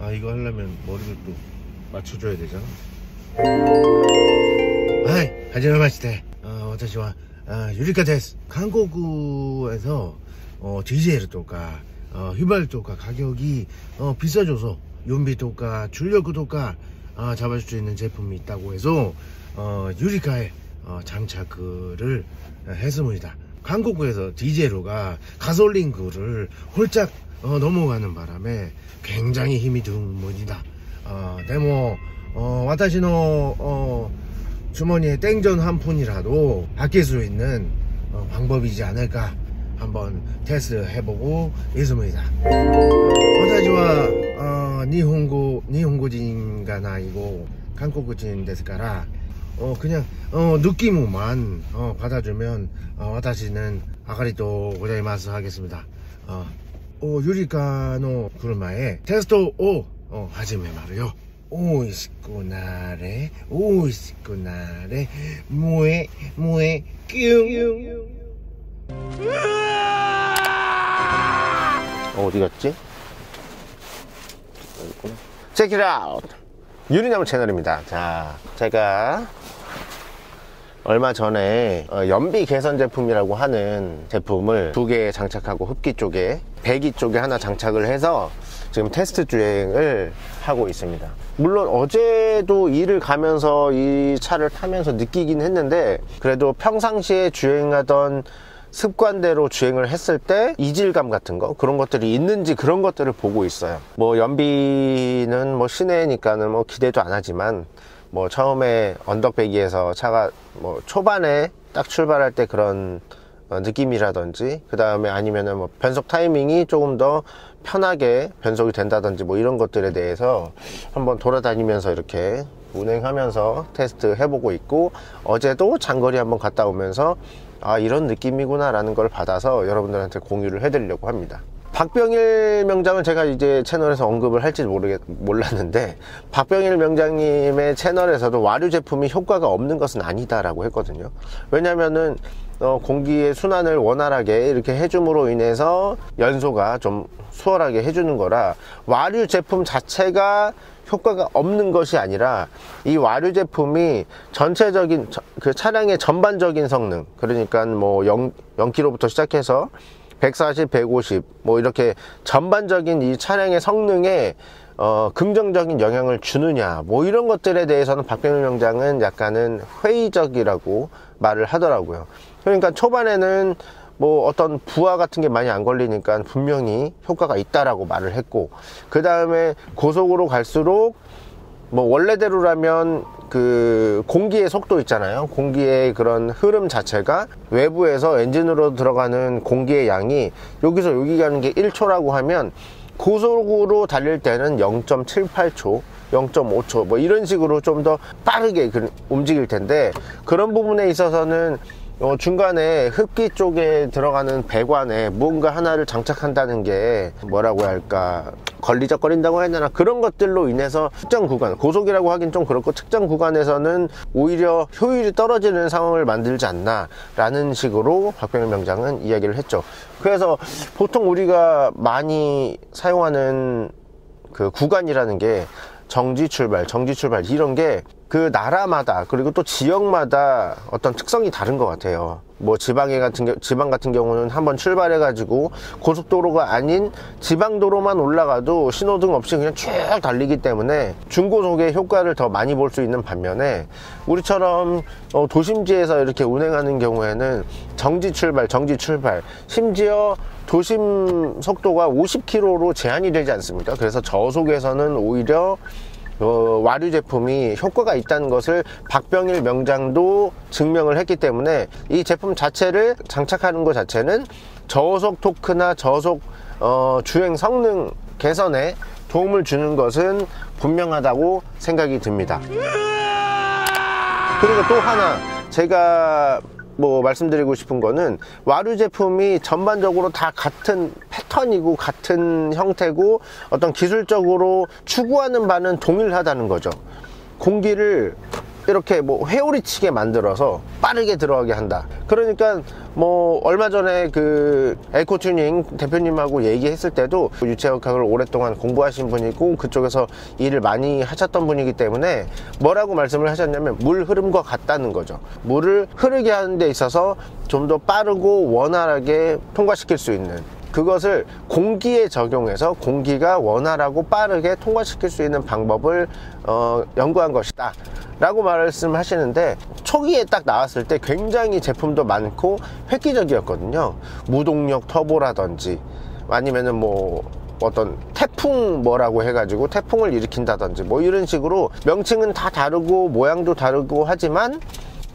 아 이거 하려면 머리를 또 맞춰줘야 되잖아. はい はじめまして 아, 私は 아, 유리카 です 한국에서 어, 디젤 とか 어, 휘발 とか 가격이 어, 비싸져서 연비 とか 출력 또까 어, 잡아줄 수 있는 제품이 있다고 해서 어, 유리카에 어, 장착을 했습니다. 한국에서 디젤로가 가솔린구를 홀짝 어, 넘어가는 바람에 굉장히 힘이 듭니다. 어, 데모 어, 私の 어, 주머니에 땡전 한 푼이라도 아낄 수 있는 어, 방법이지 않을까 한번 테스트 해보고 있습니다. 私は 어, 니혼고 니혼고진가 나이고 한국인 ですから 어 그냥 어 느낌만 어 받아주면 어 다시는 아가리도 고자이마스 하겠습니다 어, 유리카노 구르마에 테스트 오 어, 하지메 말이요 오이시고 나래 오이시고 나래 뭐해 뭐해 끼웅 어, 어디 갔지? 여기 있구나. 체크 아웃! 유리나무 채널입니다. 자, 제가 얼마 전에 어, 연비 개선 제품이라고 하는 제품을 두 개 장착하고 흡기 쪽에 배기 쪽에 하나 장착을 해서 지금 테스트 주행을 하고 있습니다. 물론 어제도 일을 가면서 이 차를 타면서 느끼긴 했는데 그래도 평상시에 주행하던 습관대로 주행을 했을 때 이질감 같은 거 그런 것들이 있는지 그런 것들을 보고 있어요 뭐 연비는 뭐 시내니까는 뭐 기대도 안 하지만 뭐 처음에 언덕배기에서 차가 뭐 초반에 딱 출발할 때 그런 어, 느낌이라든지 그 다음에 아니면은 뭐 변속 타이밍이 조금 더 편하게 변속이 된다든지 뭐 이런 것들에 대해서 한번 돌아다니면서 이렇게 운행하면서 테스트 해보고 있고 어제도 장거리 한번 갔다 오면서 아 이런 느낌이구나 라는 걸 받아서 여러분들한테 공유를 해드리려고 합니다 박병일 명장은 제가 이제 채널에서 언급을 할지 모르겠, 몰랐는데 박병일 명장님의 채널에서도 와류 제품이 효과가 없는 것은 아니다라고 했거든요. 왜냐면은 어, 공기의 순환을 원활하게 이렇게 해줌으로 인해서 연소가 좀 수월하게 해주는 거라 와류 제품 자체가 효과가 없는 것이 아니라 이 와류 제품이 전체적인 그 차량의 전반적인 성능 그러니까 뭐 0, 0km부터 시작해서 140, 150 뭐 이렇게 전반적인 이 차량의 성능에 어, 긍정적인 영향을 주느냐 뭐 이런 것들에 대해서는 박병일 명장은 약간은 회의적이라고 말을 하더라고요. 그러니까 초반에는 뭐 어떤 부하 같은 게 많이 안 걸리니까 분명히 효과가 있다라고 말을 했고 그 다음에 고속으로 갈수록 뭐 원래대로라면 그 공기의 속도 있잖아요. 공기의 그런 흐름 자체가 외부에서 엔진으로 들어가는 공기의 양이 여기서 여기 가는 게 1초라고 하면 고속으로 달릴 때는 0.78초 0.5초 뭐 이런 식으로 좀 더 빠르게 움직일 텐데 그런 부분에 있어서는 어, 중간에 흡기 쪽에 들어가는 배관에 무언가 하나를 장착한다는 게 뭐라고 할까 걸리적거린다고 해야 되나? 그런 것들로 인해서 특정 구간 고속이라고 하긴 좀 그렇고 특정 구간에서는 오히려 효율이 떨어지는 상황을 만들지 않나 라는 식으로 박병일 명장은 이야기를 했죠. 그래서 보통 우리가 많이 사용하는 그 구간이라는 게 정지 출발, 정지 출발 이런 게그 나라마다 그리고 또 지역마다 어떤 특성이 다른 것 같아요. 뭐 지방에 같은 지방 같은 경우는 한번 출발해 가지고 고속도로가 아닌 지방 도로만 올라가도 신호등 없이 그냥 쭉 달리기 때문에 중고속의 효과를 더 많이 볼 수 있는 반면에 우리처럼 어 도심지에서 이렇게 운행하는 경우에는 정지 출발 정지 출발 심지어 도심 속도가 50km로 제한이 되지 않습니까 그래서 저속에서는 오히려 어, 와류 제품이 효과가 있다는 것을 박병일 명장도 증명을 했기 때문에 이 제품 자체를 장착하는 것 자체는 저속 토크나 저속 어, 주행 성능 개선에 도움을 주는 것은 분명하다고 생각이 듭니다. 그리고 또 하나 제가 뭐 말씀드리고 싶은 거는 와류 제품이 전반적으로 다 같은 패턴이고 같은 형태고 어떤 기술적으로 추구하는 바는 동일하다는 거죠. 공기를 이렇게 뭐 회오리치게 만들어서 빠르게 들어가게 한다. 그러니까 뭐 얼마 전에 그 에코튜닝 대표님하고 얘기했을 때도 유체역학을 오랫동안 공부하신 분이고 그쪽에서 일을 많이 하셨던 분이기 때문에 뭐라고 말씀을 하셨냐면 물 흐름과 같다는 거죠. 물을 흐르게 하는 데 있어서 좀 더 빠르고 원활하게 통과시킬 수 있는 그것을 공기에 적용해서 공기가 원활하고 빠르게 통과시킬 수 있는 방법을 어, 연구한 것이다 라고 말씀하시는데 초기에 딱 나왔을 때 굉장히 제품도 많고 획기적이었거든요. 무동력 터보라든지 아니면은 뭐 어떤 태풍 뭐라고 해가지고 태풍을 일으킨다든지 뭐 이런 식으로 명칭은 다 다르고 모양도 다르고 하지만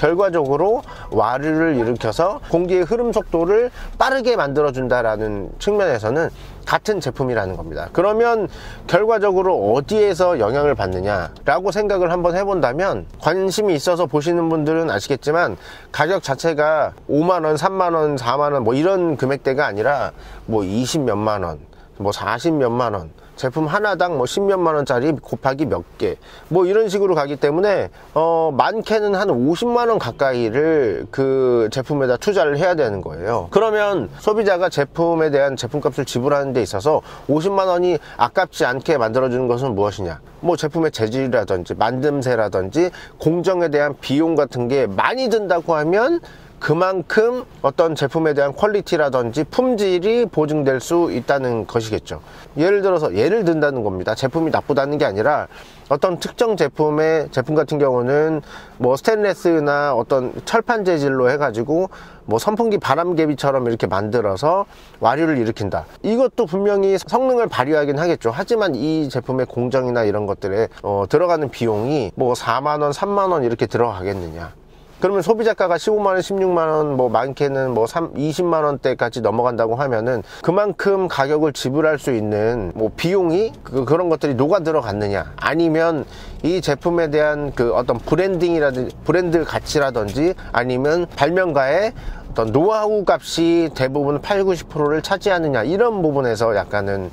결과적으로 와류를 일으켜서 공기의 흐름 속도를 빠르게 만들어준다라는 측면에서는 같은 제품이라는 겁니다. 그러면 결과적으로 어디에서 영향을 받느냐라고 생각을 한번 해본다면 관심이 있어서 보시는 분들은 아시겠지만 가격 자체가 5만원, 3만원, 4만원 뭐 이런 금액대가 아니라 뭐 20 몇만 원, 뭐 40 몇만 원 제품 하나당 뭐 십몇만 원짜리 곱하기 몇 개. 뭐 이런 식으로 가기 때문에 어 많게는 한 50만 원 가까이를 그 제품에다 투자를 해야 되는 거예요. 그러면 소비자가 제품에 대한 제품값을 지불하는 데 있어서 50만 원이 아깝지 않게 만들어주는 것은 무엇이냐? 뭐 제품의 재질이라든지 만듦새라든지 공정에 대한 비용 같은 게 많이 든다고 하면 그만큼 어떤 제품에 대한 퀄리티라든지 품질이 보증될 수 있다는 것이겠죠. 예를 들어서 예를 든다는 겁니다. 제품이 나쁘다는 게 아니라 어떤 특정 제품의 제품 같은 경우는 뭐 스테인레스나 어떤 철판 재질로 해가지고 뭐 선풍기 바람개비처럼 이렇게 만들어서 와류를 일으킨다. 이것도 분명히 성능을 발휘하긴 하겠죠. 하지만 이 제품의 공정이나 이런 것들에 어, 들어가는 비용이 뭐 4만원 3만원 이렇게 들어가겠느냐 그러면 소비자가가 15만원 16만원 뭐 많게는 뭐 3, 20만원대까지 넘어간다고 하면은 그만큼 가격을 지불할 수 있는 뭐 비용이 그, 그런 것들이 녹아 들어갔느냐? 아니면 이 제품에 대한 그 어떤 브랜딩이라든지 브랜드 가치라든지 아니면 발명가의 어떤 노하우 값이 대부분 8, 90%를 차지하느냐? 이런 부분에서 약간은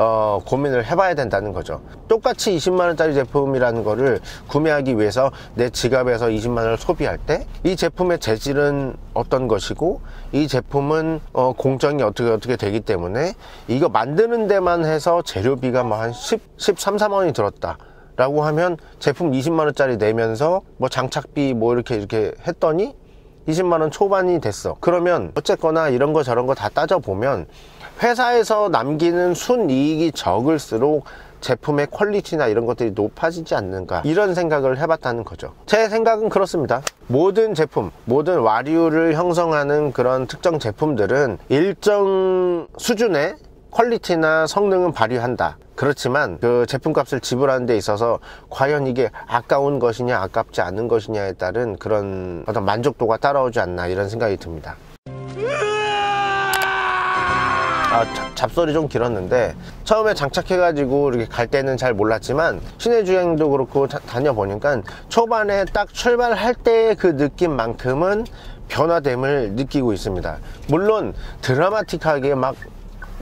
어, 고민을 해봐야 된다는 거죠. 똑같이 20만원짜리 제품이라는 거를 구매하기 위해서 내 지갑에서 20만원을 소비할 때 이 제품의 재질은 어떤 것이고 이 제품은 어, 공정이 어떻게 어떻게 되기 때문에 이거 만드는 데만 해서 재료비가 뭐 한 10, 13, 4만원이 들었다 라고 하면 제품 20만원짜리 내면서 뭐 장착비 뭐 이렇게 이렇게 했더니 20만원 초반이 됐어. 그러면 어쨌거나 이런 거 저런 거 다 따져보면 회사에서 남기는 순이익이 적을수록 제품의 퀄리티나 이런 것들이 높아지지 않는가 이런 생각을 해봤다는 거죠. 제 생각은 그렇습니다. 모든 제품 모든 와류를 형성하는 그런 특정 제품들은 일정 수준의 퀄리티나 성능은 발휘한다. 그렇지만 그 제품값을 지불하는 데 있어서 과연 이게 아까운 것이냐 아깝지 않은 것이냐에 따른 그런 어떤 만족도가 따라오지 않나 이런 생각이 듭니다 아, 잡소리 좀 길었는데 처음에 장착해가지고 이렇게 갈 때는 잘 몰랐지만 시내 주행도 그렇고 다, 다녀보니까 초반에 딱 출발할 때의 그 느낌만큼은 변화됨을 느끼고 있습니다. 물론 드라마틱하게 막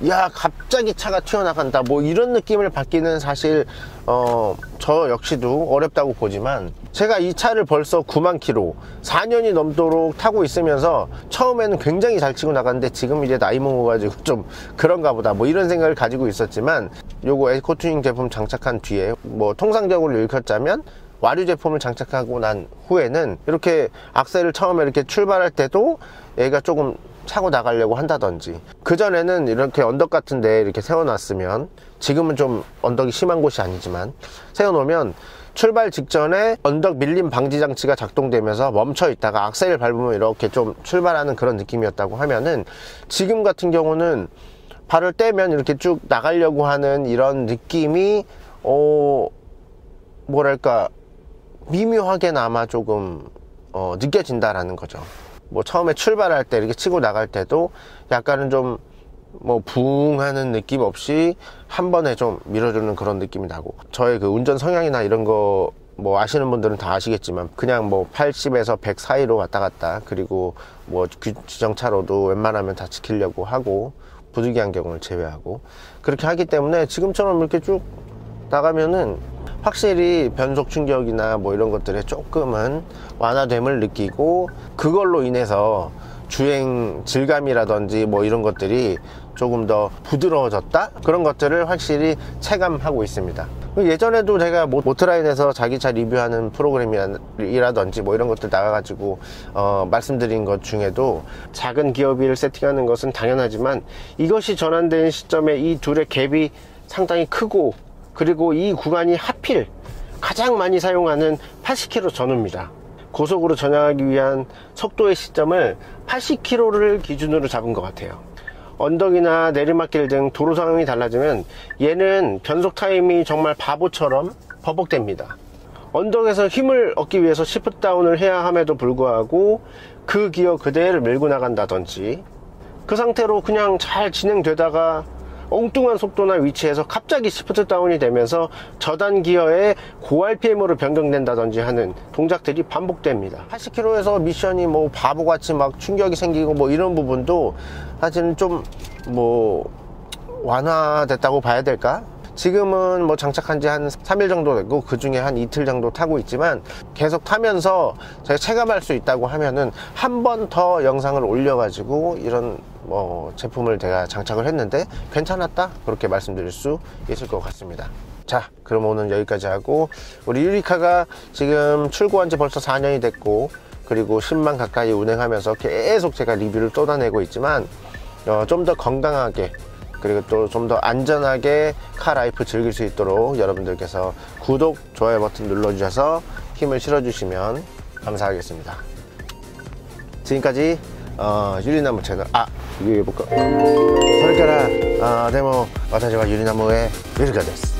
야 갑자기 차가 튀어나간다. 뭐 이런 느낌을 받기는 사실 어 저 역시도 어렵다고 보지만 제가 이 차를 벌써 9만 킬로 4년이 넘도록 타고 있으면서 처음에는 굉장히 잘 치고 나갔는데 지금 이제 나이 먹어가지고 좀 그런가 보다. 뭐 이런 생각을 가지고 있었지만 요거 에코튜닝 제품 장착한 뒤에 뭐 통상적으로 일컫자면 와류 제품을 장착하고 난 후에는 이렇게 악셀을 처음에 이렇게 출발할 때도 얘가 조금 차고 나가려고 한다든지. 그전에는 이렇게 언덕 같은데 이렇게 세워놨으면 지금은 좀 언덕이 심한 곳이 아니지만 세워놓으면 출발 직전에 언덕 밀림 방지 장치가 작동되면서 멈춰 있다가 악셀을 밟으면 이렇게 좀 출발하는 그런 느낌이었다고 하면은 지금 같은 경우는 발을 떼면 이렇게 쭉 나가려고 하는 이런 느낌이 어 뭐랄까 미묘하게나마 조금 어, 느껴진다라는 거죠 뭐 처음에 출발할 때 이렇게 치고 나갈 때도 약간은 좀 뭐 부응하는 느낌 없이 한 번에 좀 밀어주는 그런 느낌이 나고. 저의 그 운전 성향이나 이런 거 뭐 아시는 분들은 다 아시겠지만 그냥 뭐 80에서 100 사이로 왔다 갔다 그리고 뭐 규정차로도 웬만하면 다 지키려고 하고 부득이한 경우를 제외하고 그렇게 하기 때문에 지금처럼 이렇게 쭉 나가면은 확실히 변속 충격이나 뭐 이런 것들에 조금은 완화됨을 느끼고 그걸로 인해서 주행 질감이라든지 뭐 이런 것들이 조금 더 부드러워졌다? 그런 것들을 확실히 체감하고 있습니다. 예전에도 제가 모- 모터라인에서 자기차 리뷰하는 프로그램이라든지 뭐 이런 것들 나가가지고 어, 말씀드린 것 중에도 작은 기어비를 세팅하는 것은 당연하지만 이것이 전환된 시점에 이 둘의 갭이 상당히 크고 그리고 이 구간이 하필 가장 많이 사용하는 80km 전후입니다 고속으로 전향하기 위한 속도의 시점을 80km를 기준으로 잡은 것 같아요. 언덕이나 내리막길 등 도로 상황이 달라지면 얘는 변속 타임이 정말 바보처럼 버벅댑니다. 언덕에서 힘을 얻기 위해서 shift down을 해야 함에도 불구하고 그 기어 그대로 밀고 나간다든지 그 상태로 그냥 잘 진행되다가 엉뚱한 속도나 위치에서 갑자기 shift down이 되면서 저단 기어의 고RPM으로 변경된다든지 하는 동작들이 반복됩니다. 80km에서 미션이 뭐 바보같이 막 충격이 생기고 뭐 이런 부분도 사실은 좀 뭐 완화됐다고 봐야 될까? 지금은 뭐 장착한 지 한 3일 정도 됐고 그 중에 한 이틀 정도 타고 있지만 계속 타면서 제가 체감할 수 있다고 하면은 한 번 더 영상을 올려가지고 이런 뭐 제품을 제가 장착을 했는데 괜찮았다 그렇게 말씀드릴 수 있을 것 같습니다. 자 그럼 오늘 여기까지 하고 우리 유리카가 지금 출고한 지 벌써 4년이 됐고 그리고 10만 가까이 운행하면서 계속 제가 리뷰를 쏟아내고 있지만 어, 좀 더 건강하게 그리고 또 좀 더 안전하게 카라이프 즐길 수 있도록 여러분들께서 구독, 좋아요 버튼 눌러주셔서 힘을 실어주시면 감사하겠습니다. 지금까지 어, 유리나무 채널 아 이거 해볼까? 설계라 아, 데모 와타지와 유리나무의 유리가 됐어.